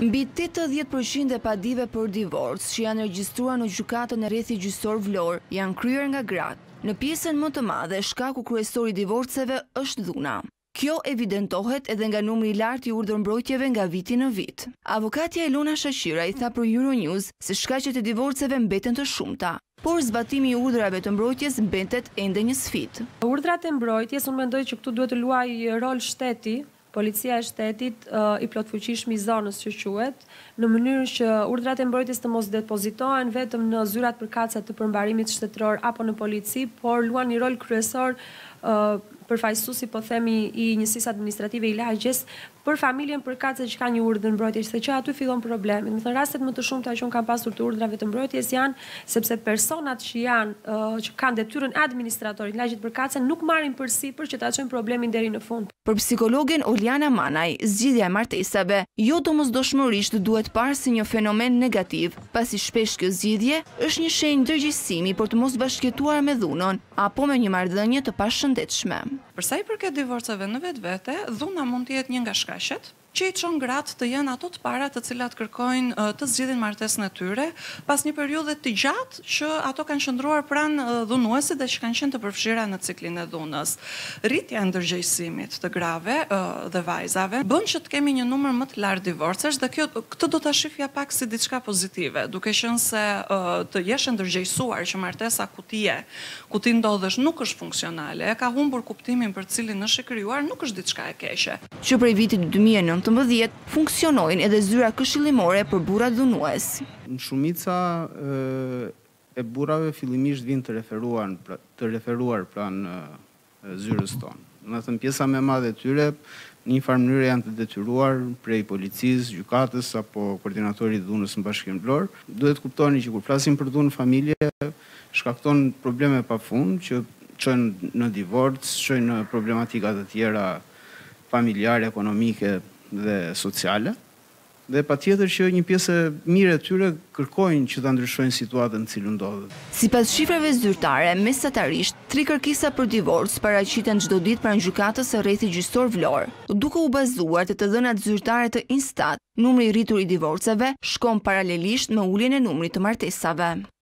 Mbi tetëdhjetë për qind e padive për divorc që janë regjistruar në Gjykatën e Rrethit Gjyqësor Vlorë janë kryer nga gratë. Në pjesën më të madhe, shkaku kryesor i divorceve është dhuna. Kjo evidentohet edhe nga numri i lartë i urdhër mbrojtjeve nga viti në vit. Avokatja Elona Shaqira i tha për Euronews se shkaqet e divorceve mbeten të shumta, por zbatimi i urdhrave të mbrojtjes mbetet ende një sfidë. Urdhrat e mbrojtjes, unë mendoj që këtu duhet të luajë rol shteti, Policia e Shtetit, i plotfuqishmi i zonës që quhet, në mënyrë që urdhrat e mbrojtjes të mos depozitohen vetëm në zyrat përkatëse të Përmbarimit Shtetëror apo në Polici, por luan një rol kryesor përfaqësuesi po themi i Njësisë Administrative i Lagjes për familjen përkatëse që kanë një urdhër mbrojtje, se që aty fillon problemi. Domethënë rastet më të shumta që unë kam pasur të urdhrave të mbrojtjes janë sepse personat që janë që kanë detyrën e administratorit lagjes përkatëse nuk marrin përsipër që ta çojnë problemin deri në fund. Për psikologen Oljana Manaj, zgjidhja e martesave jo domosdoshmërisht duhet parë si një fenomen negativ, pasi shpesh kjo zgjidhje është një shenjë ndërgjegjësimi për të mos bashkëjetuar me dhunën apo me një marrëdhënie të pashëndetshme. Për sa i përket divorcave në vetvete, dhuna mund të jetë një nga shkaqet. që i çon gratë të jenë ato të parat të cilat kërkojnë të zgjidhin martesën e tyre, pas një periudhe të gjatë që ato kanë qëndruar pranë dhunuesit dhe që kanë qenë të përfshira në ciklin e dhunës. Rritja e ndërgjegjësimit të grave dhe vajzave bën që të kemi një numër më të lartë divorcesh dhe kjo këtë do ta shihja pak si diçka pozitive, duke qenë se të jesh e ndërgjegjësuar që martesa ku ti je, ku ti ndodhesh nuk është funksionale, e ka humbur kuptimin për të cilin është e krijuar, nuk është diçka e keqe. Që prej vitit dy mijë e nëntëmbëdhjetë funksionojnë edhe zyra këshillimore për burrat dhunues. Shumica e burrave fillimisht vijnë të referuar, të referuar pranë zyrës tonë. Domethënë pjesa më e madhe e tyre në një farë mënyre janë të detyruar prej policisë, gjykatës apo koordinatorit të dhunës në Bashkinë Vlorë. Duhet të kuptoni që kur flasim për dhunë në familje shkakton probleme pa fund që çojnë në divorc, çojnë në problematika të tjera familjare, ekonomike dhe sociale dhe patjetër që një pjesë e mirë e tyre kërkojnë që ta ndryshojnë situatën në të cilën ndodhen. Sipas shifrave zyrtare, mesatarisht, tri kërkesa për divorc paraqiten çdo ditë pranë Gjykatës së Rrethit Gjyqësor Vlorë. Duke u bazuar te të dhënat zyrtare të INSTAT, numri i rritur i divorceve shkon paralelisht me uljen e numrit të martesave.